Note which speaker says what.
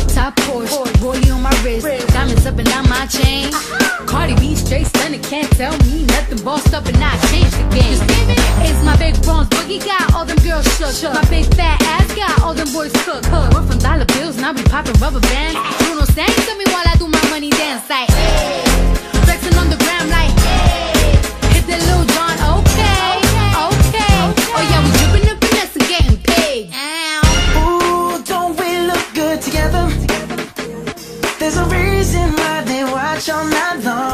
Speaker 1: top Porsche, rollie on my wrist, diamonds up and down my chain. Cardi B straight stunning, can't tell me nothing. Bossed up and I changed the game. It's my big Bronx boogie got all them girls shook. My big fat ass got all them boys cooked. We're from dollar bills and I be popping rubber bands. together. There's a reason why they watch all night long.